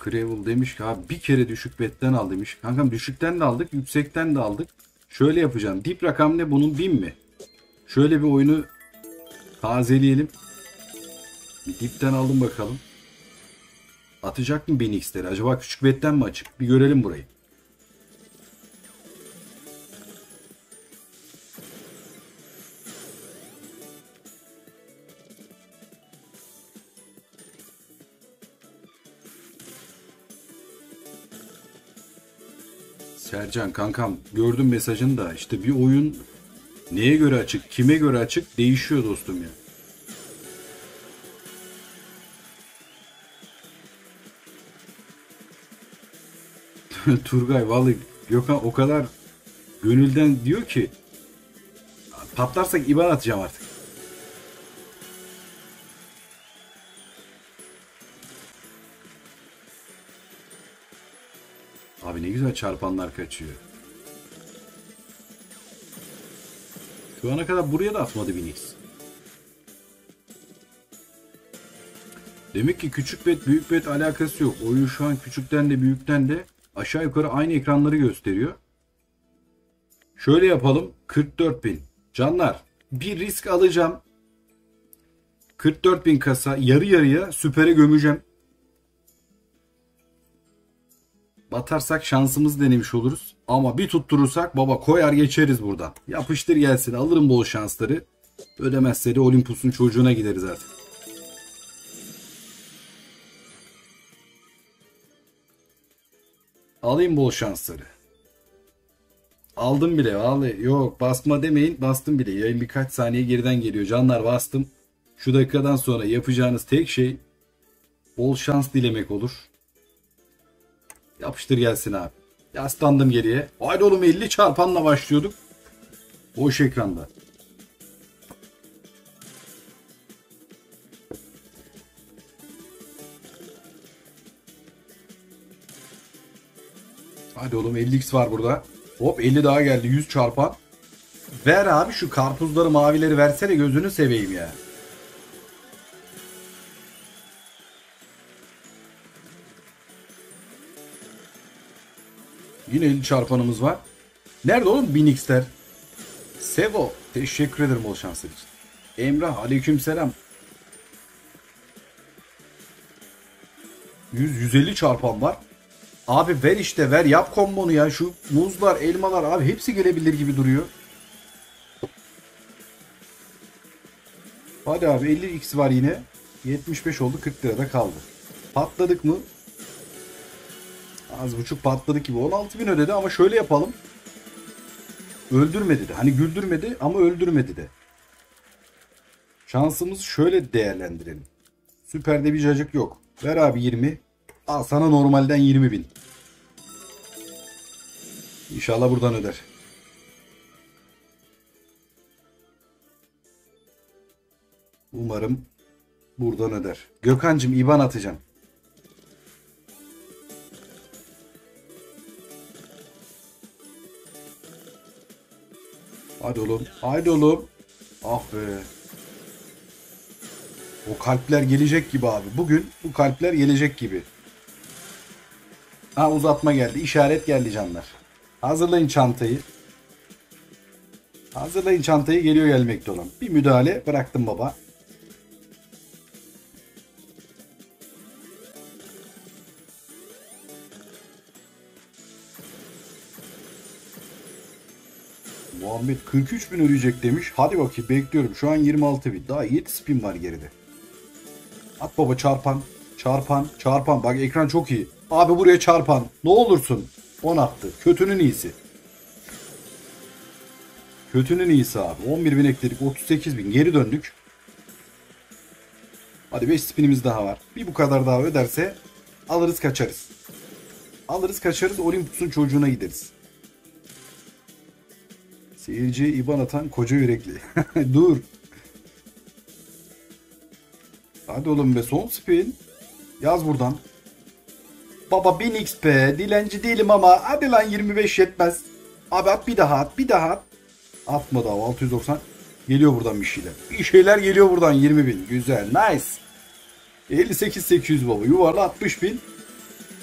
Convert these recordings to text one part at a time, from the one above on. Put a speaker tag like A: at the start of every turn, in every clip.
A: Gravel demiş ki abi bir kere düşük betten al demiş. Kankam düşükten de aldık yüksekten de aldık. Şöyle yapacağım. Dip rakam ne bunun 1000 mi? Şöyle bir oyunu tazeleyelim. Bir dipten aldım bakalım. Atacak mı 1000 x'leri? Acaba küçük betten mi açık? Bir görelim burayı. Sercan kankam gördüm mesajını da işte bir oyun neye göre açık, kime göre açık değişiyor dostum ya. Turgay vallahi Gökhan o kadar gönülden diyor ki patlarsak iban atacağım artık. Ne güzel çarpanlar kaçıyor. Şu ana kadar buraya da atmadı Binix. Demek ki küçük bet büyük bet alakası yok. Oyun şu an küçükten de büyükten de aşağı yukarı aynı ekranları gösteriyor. Şöyle yapalım. 44 bin. Canlar bir risk alacağım. 44 bin kasa yarı yarıya süpere gömeceğim. Batarsak şansımız denemiş oluruz. Ama bir tutturursak baba koyar geçeriz buradan. Yapıştır gelsin alırım bol şansları. Ödemezse de Olympus'un çocuğuna gideriz artık. Alayım bol şansları. Aldım bile vallahi. Yok basma demeyin bastım bile. Yayın birkaç saniye geriden geliyor. Canlar bastım. Şu dakikadan sonra yapacağınız tek şey bol şans dilemek olur. Yapıştır gelsin abi. Yaslandım geriye. Haydi oğlum 50 çarpanla başlıyorduk. Boş ekranda. Hadi oğlum 50x var burada. Hop 50 daha geldi 100 çarpan. Ver abi şu karpuzları mavileri versene gözünü seveyim ya. Yine 50 çarpanımız var. Nerede oğlum 1000x'ler? Sevo teşekkür ederim bol şanslar için. Emrah aleykümselam. 100 150 çarpan var. Abi ver işte ver yap kombonu ya. Şu muzlar, elmalar abi hepsi gelebilir gibi duruyor. Hadi abi 50x var yine. 75 oldu 40 lirada kaldı. Patladık mı? Az buçuk patladık gibi. 16 bin ödedi ama şöyle yapalım. Öldürmedi de. Hani güldürmedi ama öldürmedi de. Şansımız şöyle değerlendirelim. Süperde bir cacık yok. Ver abi 20. Al sana normalden 20 bin. İnşallah buradan öder. Umarım buradan öder. Gökhan'cım IBAN atacağım. Hadi oğlum. Haydi oğlum. Ah be. O kalpler gelecek gibi abi. Bugün bu kalpler gelecek gibi. Ha uzatma geldi. İşaret geldi canlar. Hazırlayın çantayı. Hazırlayın çantayı geliyor gelmekte olan. Bir müdahale bıraktım baba. Muhammed 43 bin ödeyecek demiş. Hadi bakayım bekliyorum. Şu an 26 bin. Daha 7 spin var geride. At baba çarpan. Çarpan. Çarpan. Bak ekran çok iyi. Abi buraya çarpan. Ne olursun. 10 attı. Kötünün iyisi. Kötünün iyisi abi. 11 bin ekledik. 38 bin. Geri döndük. Hadi 5 spinimiz daha var. Bir bu kadar daha öderse alırız kaçarız. Alırız kaçarız Olympus'un çocuğuna gideriz. Seyirciye iban atan koca yürekli. Dur. Hadi oğlum be son spin. Yaz buradan. Baba 1000 XP. Dilenci değilim ama hadi lan 25 yetmez. Abi at bir daha at bir daha at. Atma daha 690. Geliyor buradan bir şeyler. Bir şeyler geliyor buradan 20 bin. Güzel nice. 58 800 baba yuvarla 60 bin.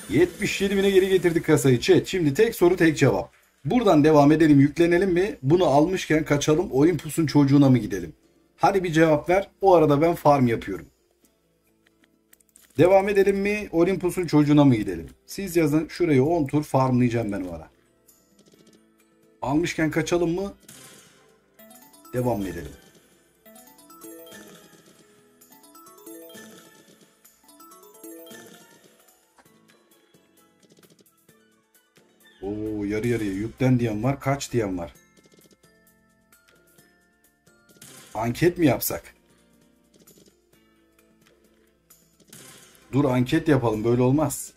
A: 77 bine geri getirdik kasayı. Chat. Şimdi tek soru tek cevap. Buradan devam edelim yüklenelim mi? Bunu almışken kaçalım Olympus'un çocuğuna mı gidelim? Hadi bir cevap ver. O arada ben farm yapıyorum. Devam edelim mi? Olympus'un çocuğuna mı gidelim? Siz yazın şurayı 10 tur farmlayacağım ben o ara. Almışken kaçalım mı? Devam edelim? Oo yarı yarıya yüklen diyen var, kaç diyen var. Anket mi yapsak? Dur anket yapalım böyle olmaz.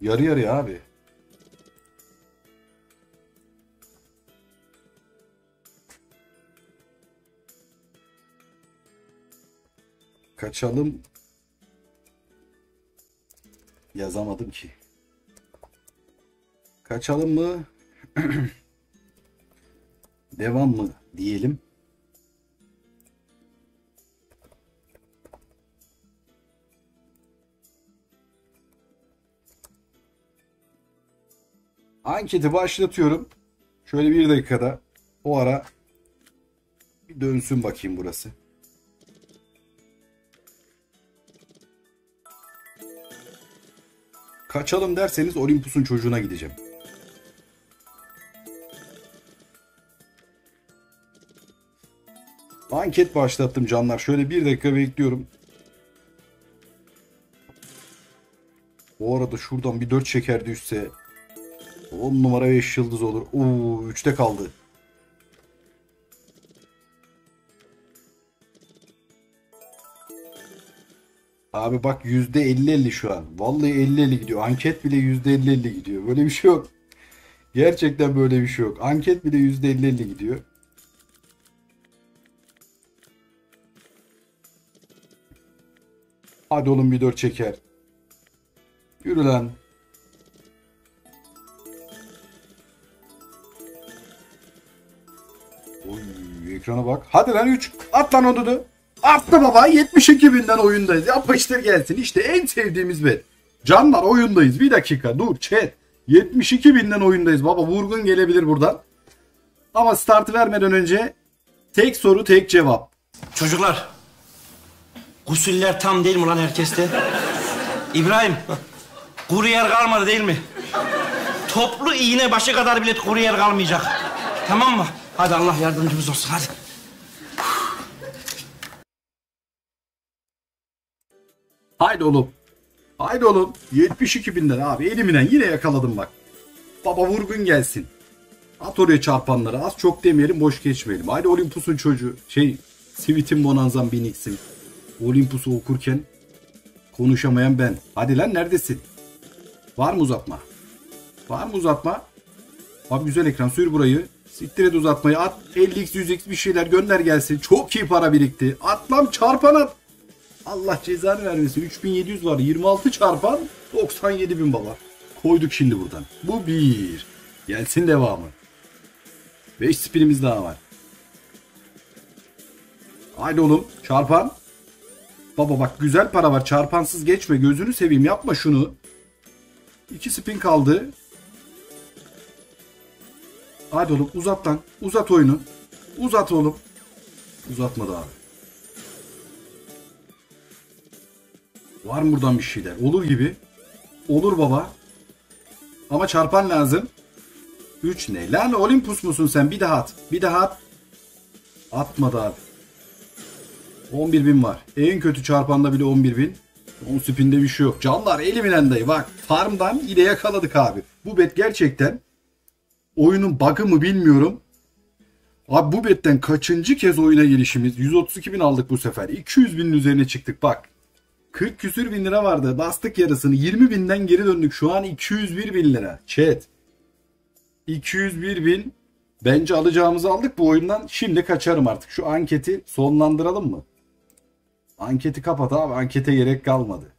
A: Yarı yarıya abi. Kaçalım. Yazamadım ki. Kaçalım mı? Devam mı diyelim. Anketi başlatıyorum. Şöyle bir dakikada o ara bir dönsün bakayım burası. Kaçalım derseniz Olympus'un çocuğuna gideceğim. Anket başlattım canlar. Şöyle bir dakika bekliyorum. Bu arada şuradan bir 4 şeker düşse 10 numara 5 yıldız olur. Oo 3'te kaldı. Abi bak %50-50 şu an. Vallahi 50-50 gidiyor. Anket bile %50-50 gidiyor. Böyle bir şey yok. Gerçekten böyle bir şey yok. Anket bile %50-50 gidiyor. Hadi oğlum bir dört çeker. Yürü lan. Oy ekrana bak. Hadi lan 3. At lan onu da. Attı baba. 72 binden oyundayız. Yapıştır gelsin. İşte en sevdiğimiz bet. Canlar oyundayız. Bir dakika dur chat. 72 binden oyundayız baba. Vurgun gelebilir buradan. Ama startı vermeden önce tek soru tek cevap.
B: Çocuklar. Gusüller tam değil mi lan herkeste? İbrahim. Kuru yer kalmadı değil mi? Toplu iğne başı kadar bile kuru yer kalmayacak. Tamam mı? Hadi Allah yardımcımız olsun hadi.
A: Haydi oğlum. Haydi oğlum. 72 binden abi eliminen yine yakaladım bak. Baba vurgun gelsin. At oraya çarpanları. Az çok demeyelim boş geçmeyelim. Haydi Olympus'un çocuğu. Şey Sweet'in Bonanza'm Binix'im. Olympus'u okurken konuşamayan ben. Hadi lan neredesin? Var mı uzatma? Var mı uzatma? Abi güzel ekran sür burayı. Siktir et uzatmayı at. 50x 100x bir şeyler gönder gelsin. Çok iyi para birikti. At lan çarpan at. Allah cezanı vermesin. 3700 var. 26 çarpan 97 bin baba. Koyduk şimdi buradan. Bu bir. Gelsin devamı. 5 spinimiz daha var. Haydi oğlum çarpan. Baba bak güzel para var. Çarpansız geçme. Gözünü seveyim yapma şunu. 2 spin kaldı. Hadi oğlum uzat lan. Uzat oyunu. Uzat oğlum. Uzatmadı abi. Var mı buradan bir şeyler? Olur gibi. Olur baba. Ama çarpan lazım. 3 ne? Lan Olympus musun sen? Bir daha at. Bir daha at. Atmadı abi. 11 bin var. En kötü çarpanda bile 11 bin. 10 spinde bir şey yok. Canlar eliminen dayı bak. Farmdan yine yakaladık abi. Bu bet gerçekten oyunun bug'ı mı bilmiyorum. Abi bu betten kaçıncı kez oyuna gelişimiz? 132 bin aldık bu sefer. 200 binin üzerine çıktık bak. 40 küsür bin lira vardı. Bastık yarısını. 20 binden geri döndük. Şu an 201 bin lira. Chat. 201 bin. Bence alacağımızı aldık bu oyundan. Şimdi kaçarım artık. Şu anketi sonlandıralım mı? Anketi kapat abi. Ankete gerek kalmadı.